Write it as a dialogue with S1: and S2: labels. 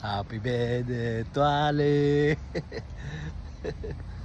S1: Happy birthday to Ali.